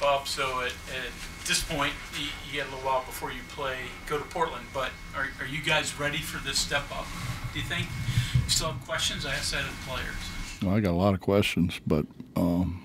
Bob, so at, at this point, you, you got a little while before you play, go to Portland, but are, are you guys ready for this step up? Do you think? You still have questions? I asked that of the players. Well, I got a lot of questions, but um,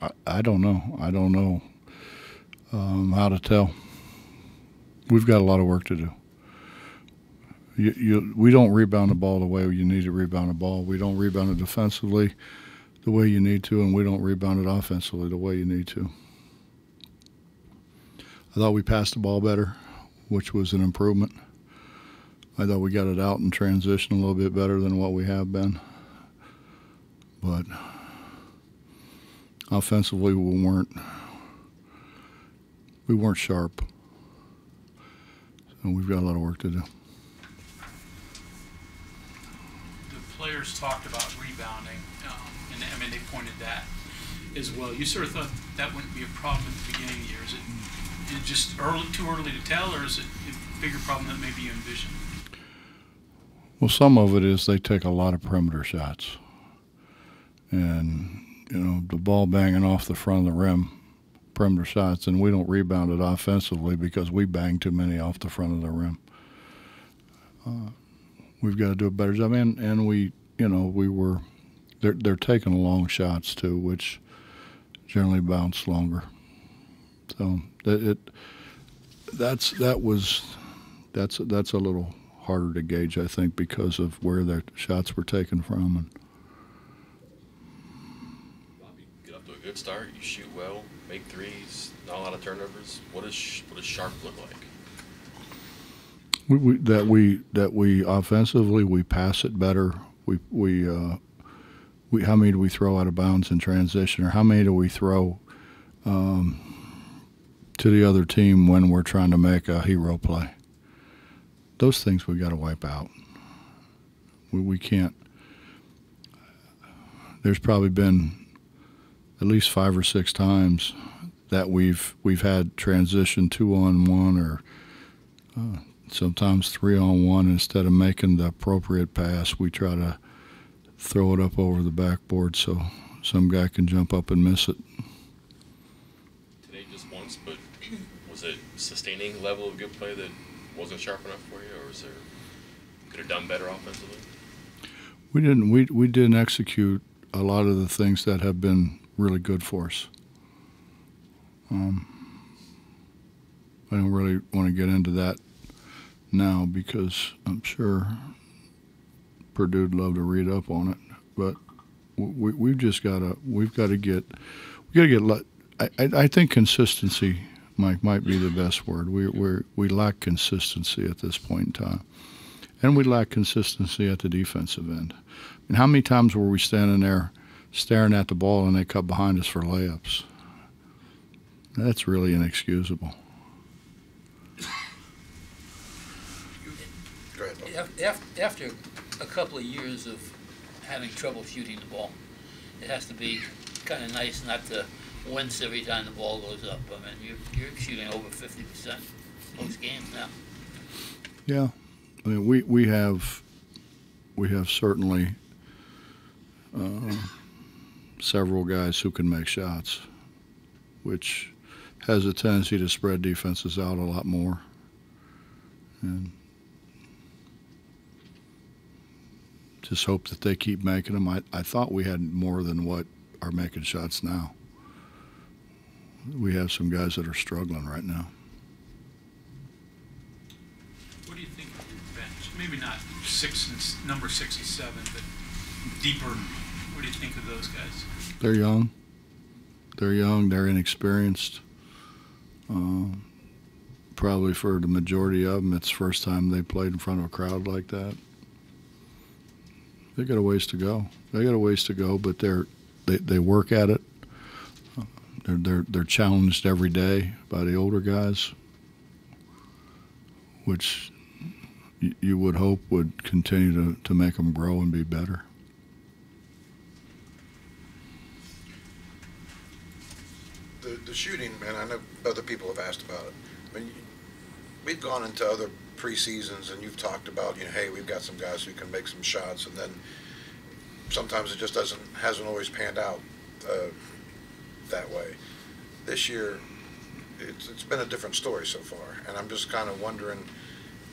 I, I don't know. I don't know um, how to tell. We've got a lot of work to do. You, you, we don't rebound the ball the way you need to rebound the ball. We don't rebound it defensively the way you need to, and we don't rebound it offensively the way you need to. I thought we passed the ball better, which was an improvement. I thought we got it out in transition a little bit better than what we have been. But offensively, we weren't we weren't sharp. So we've got a lot of work to do. The players talked about rebounding, um, and I mean they pointed that as well. You sort of thought that wouldn't be a problem at the beginning of the year. Is it, is it just early, too early to tell, or is it a bigger problem than maybe you envisioned? Well, some of it is they take a lot of perimeter shots, and you know the ball banging off the front of the rim, perimeter shots, and we don't rebound it offensively because we bang too many off the front of the rim. Uh, we've got to do a better job, and and we you know we were they're they're taking long shots too, which generally bounce longer. So that it that's that was that's that's a little harder to gauge, I think, because of where the shots were taken from. And Bobby, get to a good start. You shoot well, make threes, not a lot of turnovers. What does what does sharp look like? We, we, that we that we offensively we pass it better. We we uh, we how many do we throw out of bounds in transition, or how many do we throw um, to the other team when we're trying to make a hero play? Those things we got to wipe out. We we can't. There's probably been at least five or six times that we've we've had transition two on one or uh, sometimes three on one. Instead of making the appropriate pass, we try to throw it up over the backboard so some guy can jump up and miss it. Today just once, but was it sustaining level of good play that wasn't sharp enough for you, or was there could have done better offensively? We didn't we we didn't execute a lot of the things that have been really good for us. Um, I don't really want to get into that now because I'm sure Purdue'd love to read up on it, but we we've just got to we've got to get we got to get. I, I I think consistency, Mike, might be the best word. We we we lack consistency at this point in time, and we lack consistency at the defensive end. And how many times were we standing there staring at the ball and they cut behind us for layups? That's really inexcusable. Go ahead, Bob. Af- af- After a couple of years of having trouble shooting the ball, it has to be kind of nice not to wince every time the ball goes up. I mean, you're, you're shooting over fifty percent most games now. Yeah, I mean we we have we have certainly uh, several guys who can make shots, which has a tendency to spread defenses out a lot more. And just hope that they keep making them. I, I thought we had more than what are making shots now. We have some guys that are struggling right now. What do you think of your bench? Maybe not six and number six and seven, but deeper. What do you think of those guys? They're young. They're young. They're inexperienced. Uh, probably for the majority of them, it's the first time they played in front of a crowd like that. They got a ways to go. They got a ways to go, but they're they, they work at it. They're they're they're challenged every day by the older guys, which you would hope would continue to, to make them grow and be better. The, the shooting, and I know other people have asked about it. I mean, we've gone into other preseasons and you've talked about, you know, hey, we've got some guys who can make some shots, and then sometimes it just doesn't hasn't always panned out. Uh, that way. This year, it's, it's been a different story so far, and I'm just kind of wondering,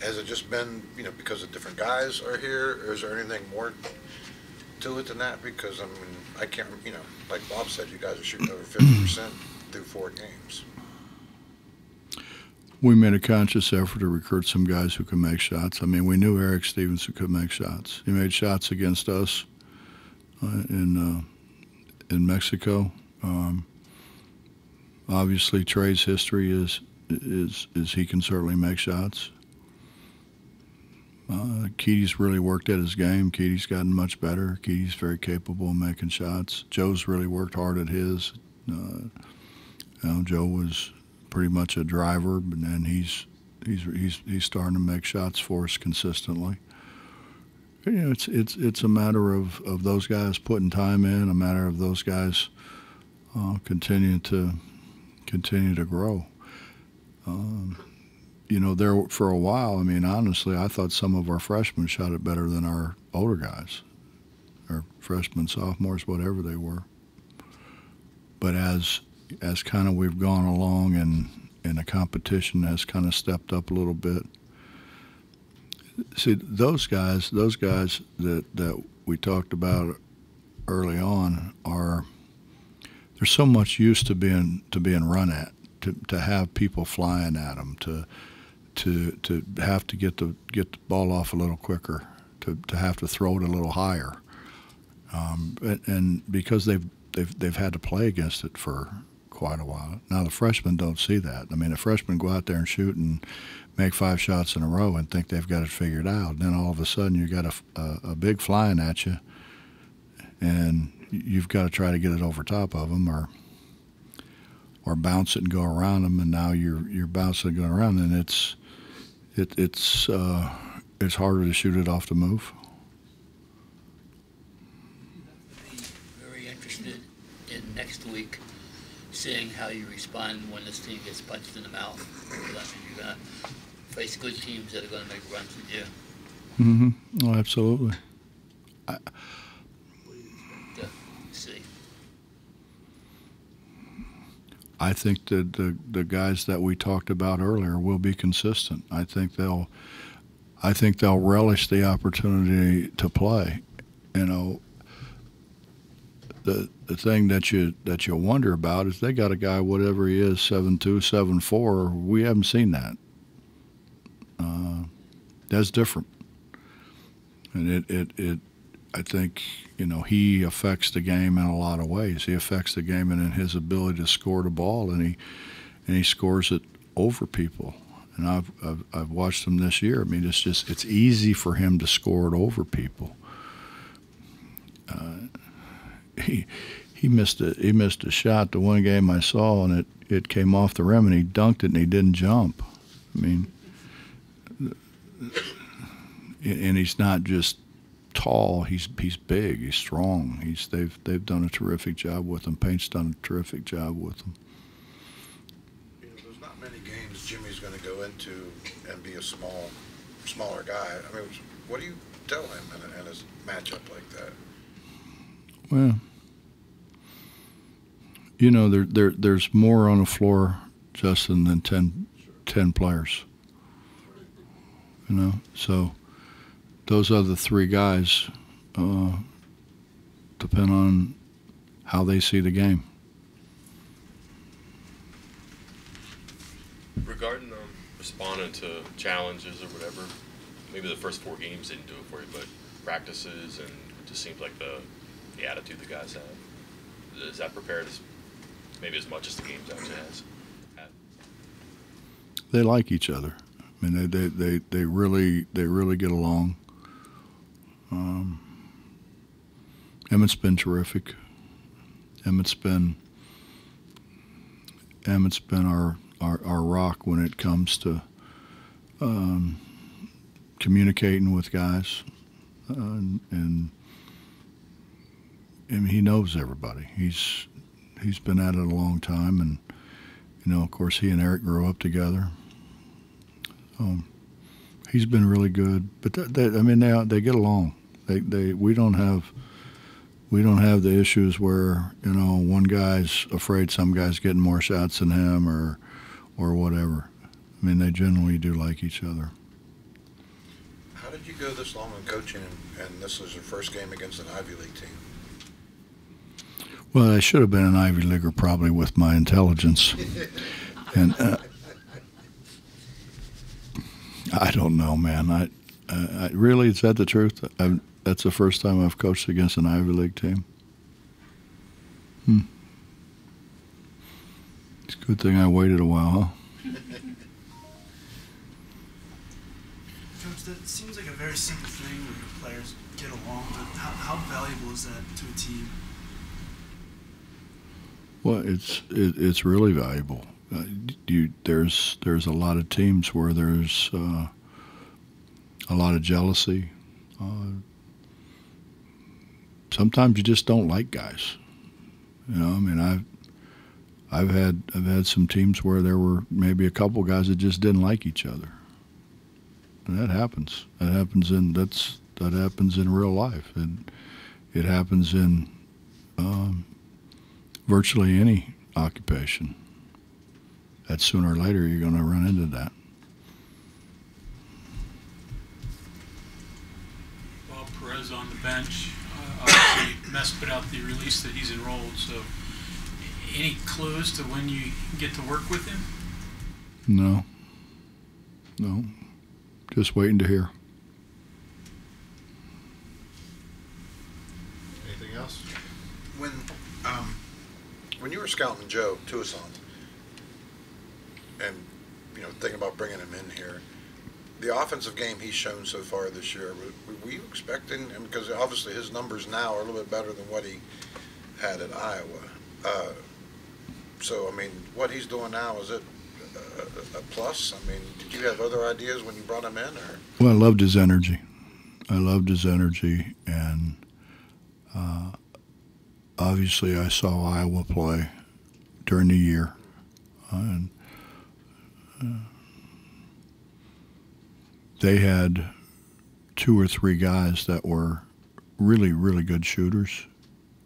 has it just been, you know, because the different guys are here, or is there anything more to it than that? Because, I mean, I can't, you know, like Bob said, you guys are shooting over fifty percent through four games. We made a conscious effort to recruit some guys who could make shots. I mean, we knew Erik Stevenson could make shots. He made shots against us uh, in uh, in Mexico. Um, obviously, Tre's history is is is he can certainly make shots. Uh, Keedy's really worked at his game. Keedy's gotten much better. Keedy's very capable of making shots. Joe's really worked hard at his. Uh, you know, Joe was pretty much a driver, and he's he's he's he's starting to make shots for us consistently. You know, it's it's it's a matter of, of those guys putting time in, a matter of those guys uh, continuing to continue to grow. Um, you know, there for a while. I mean, honestly, I thought some of our freshmen shot it better than our older guys, or freshmen, sophomores, whatever they were. But as as kind of we've gone along and and the competition has kind of stepped up a little bit. See those guys, those guys that that we talked about early on are they're so much used to being to being run at, to to have people flying at them, to to to have to get the get the ball off a little quicker, to to have to throw it a little higher, um, and, and because they've they've they've had to play against it for quite a while. Now the freshmen don't see that. I mean, the freshmen go out there and shoot and make five shots in a row and think they've got it figured out. And then all of a sudden you got a, a, a big flying at you, and you've got to try to get it over top of them or or bounce it and go around them. And now you're you're bouncing and going around, and it's it, it's uh, it's harder to shoot it off the move. Be very interested in next week, seeing how you respond when this team gets punched in the mouth. Because, I mean, you're gonna face good teams that are gonna make runs with you. Mm-hmm. Oh, absolutely. To see. I think that the the guys that we talked about earlier will be consistent. I think they'll I think they'll relish the opportunity to play. You know, the the thing that you that you wonder about is they got a guy whatever he is seven two seven four. We haven't seen that. Uh, that's different, and it it it. I think you know he affects the game in a lot of ways. He affects the game and in his ability to score the ball, and he and he scores it over people. And I've, I've I've watched him this year. I mean, it's just it's easy for him to score it over people. Uh, he he missed a he missed a shot the one game I saw, and it it came off the rim, and he dunked it, and he didn't jump. I mean, and he's not just tall. He's he's big. He's strong. He's they've they've done a terrific job with him. Paint's done a terrific job with him. You know, there's not many games Jimmy's going to go into and be a small, smaller guy. I mean, what do you tell him in a, in a matchup like that? Well, you know, there there there's more on the floor, Justin, than 10, 10 players. You know, so those other three guys uh, depend on how they see the game. Regarding um, responding to challenges or whatever, maybe the first four games didn't do it for you, but practices and it just seems like the the attitude the guys have. Is that prepared maybe as much as the games actually has? They like each other. I mean, they they, they, they really they really get along. Um, Emmitt's been terrific. Emmitt's been Emmitt's been our, our, our rock when it comes to um, communicating with guys, uh, and, and and he knows everybody. He's he's been at it a long time, and you know, of course, he and Erik grew up together. Um, he's been really good, but th- they, I mean, they they get along. They they we don't have we don't have the issues where you know one guy's afraid some guy's getting more shots than him or or whatever. I mean, they generally do like each other. How did you go this long in coaching, and, and this is your first game against an Ivy League team? Well, I should have been an Ivy Leaguer probably with my intelligence, and uh, I don't know, man. I, uh, I really is that the truth? i that's the first time I've coached against an Ivy League team. Hmm. It's a good thing I waited a while, huh? Coach, that seems like a very simple thing where your players get along, but how, how valuable is that to a team? Well, it's it, it's really valuable. Uh, you there's there's a lot of teams where there's uh, a lot of jealousy. Uh, sometimes you just don't like guys. You know, I mean, I've I've had I've had some teams where there were maybe a couple guys that just didn't like each other. And that happens. That happens in that's that happens in real life, and it happens in um, virtually any occupation. That sooner or later you're going to run into that. Bob Perez on the bench. Uh, obviously, Mess put out the release that he's enrolled. So, any clues to when you get to work with him? No. No. Just waiting to hear. Anything else? When, um, when you were scouting Joe Toussaint, and, you know, thinking about bringing him in here, the offensive game he's shown so far this year, were, were you expecting, and because obviously his numbers now are a little bit better than what he had at Iowa. Uh, so, I mean, what he's doing now, is it a, a plus? I mean, did you have other ideas when you brought him in, or? Well, I loved his energy. I loved his energy, and uh, obviously I saw Iowa play during the year, and uh, they had two or three guys that were really, really good shooters,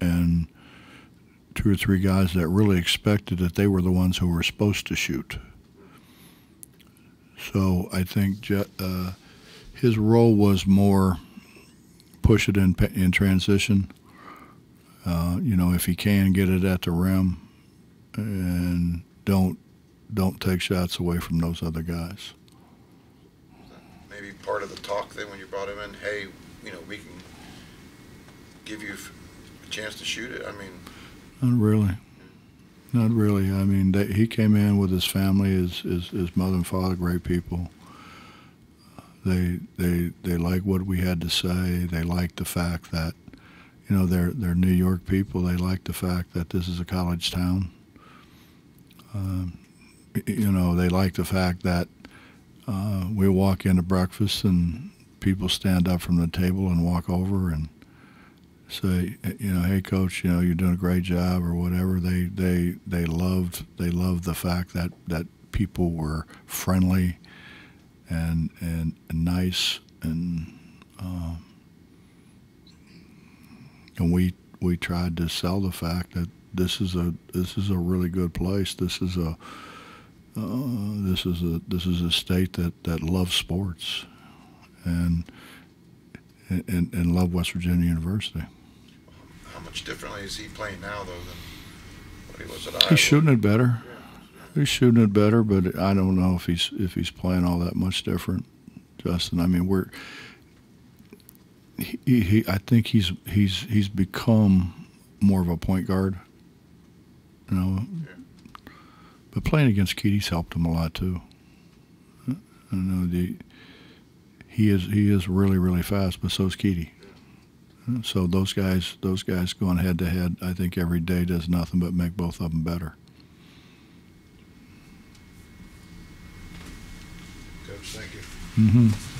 and two or three guys that really expected that they were the ones who were supposed to shoot. So I think uh, his role was more push it in in transition. Uh, you know, if he can get it at the rim, and don't don't take shots away from those other guys. Maybe part of the talk then when you brought him in, hey, you know, we can give you a chance to shoot it. I mean, not really. Not really. I mean, they, he came in with his family, his, his, his mother and father, great people. They they they like what we had to say. They like the fact that, you know, they're they're New York people. They like the fact that this is a college town. Um, you know, they like the fact that uh, we walk into breakfast and people stand up from the table and walk over and say, you know, hey coach, you know, you're doing a great job or whatever. They they they loved they loved the fact that that people were friendly and and, and nice and um, and we we tried to sell the fact that this is a this is a really good place. This is a uh, this is a this is a state that, that loves sports and and, and love West Virginia University How much differently is he playing now, though, than what he was at Iowa? He's shooting it better. He's shooting it better, but I don't know if he's if he's playing all that much different, Justin. I mean, we're he, he I think he's he's he's become more of a point guard. You know, yeah. but playing against Keedy's helped him a lot too. I know the he is he is really really fast, but so is Keaty. So those guys, those guys going head to head, I think every day does nothing but make both of them better. Coach, thank you. Mm-hmm.